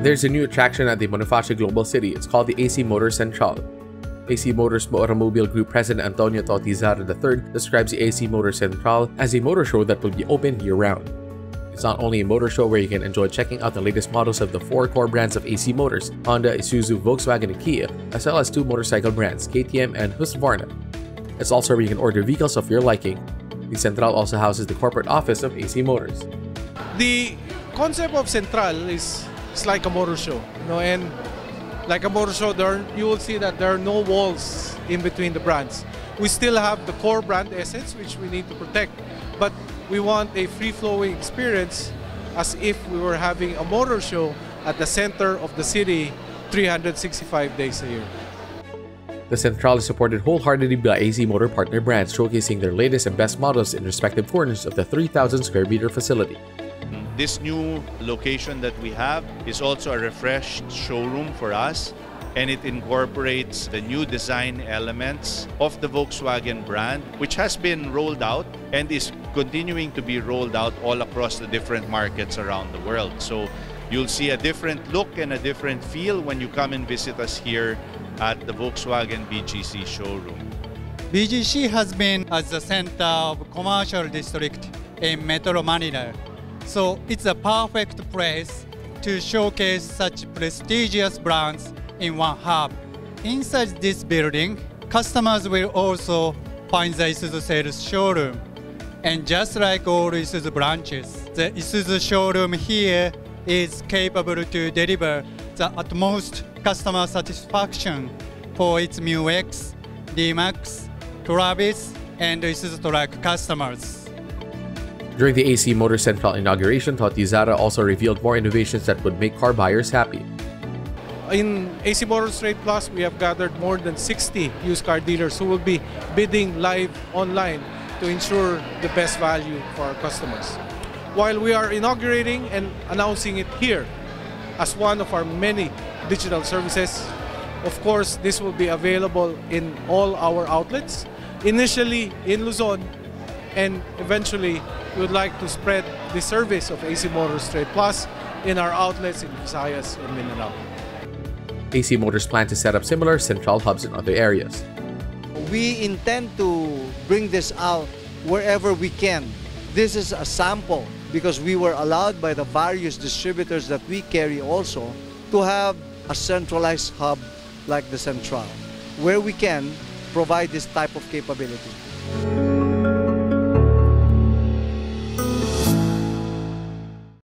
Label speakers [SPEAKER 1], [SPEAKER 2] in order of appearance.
[SPEAKER 1] There's a new attraction at the Bonifacio Global City. It's called the AC Motors Centrale. AC Motors Automobile Group President Antonio Totizara III describes the AC Motors Centrale as a motor show that will be open year-round. It's not only a motor show where you can enjoy checking out the latest models of the four core brands of AC Motors, Honda, Isuzu, Volkswagen, and Kia, as well as two motorcycle brands, KTM and Husqvarna. It's also where you can order vehicles of your liking. The Centrale also houses the corporate office of AC Motors.
[SPEAKER 2] The concept of Centrale is it's like a motor show, you know, and like a motor show, there you will see that there are no walls in between the brands. We still have the core brand essence, which we need to protect, but we want a free-flowing experience as if we were having a motor show at the center of the city 365 days a year.
[SPEAKER 1] The Centrale is supported wholeheartedly by AC Motor partner brands showcasing their latest and best models in respective corners of the 3,000 square meter facility.
[SPEAKER 3] This new location that we have is also a refreshed showroom for us and it incorporates the new design elements of the Volkswagen brand, which has been rolled out and is continuing to be rolled out all across the different markets around the world. So you'll see a different look and a different feel when you come and visit us here at the Volkswagen BGC showroom.
[SPEAKER 4] BGC has been at the center of commercial district in Metro Manila so it's a perfect place to showcase such prestigious brands in one hub. Inside this building, customers will also find the Isuzu sales showroom. And just like all Isuzu branches, the Isuzu showroom here is capable to deliver the utmost customer satisfaction for its MU-X, D-Max, Traviz, and Isuzu Truck customers.
[SPEAKER 1] During the AC Motor Centrale inauguration, Totizara also revealed more innovations that would make car buyers happy.
[SPEAKER 2] In AC Motors Trade Plus, we have gathered more than 60 used car dealers who will be bidding live online to ensure the best value for our customers. While we are inaugurating and announcing it here as one of our many digital services, of course, this will be available in all our outlets, initially in Luzon and eventually we would like to spread the service of AC Motors Trade Plus in our outlets in Visayas and Mindanao.
[SPEAKER 1] AC Motors plan to set up similar central hubs in other areas.
[SPEAKER 5] We intend to bring this out wherever we can. This is a sample because we were allowed by the various distributors that we carry also to have a centralized hub like the Centrale where we can provide this type of capability.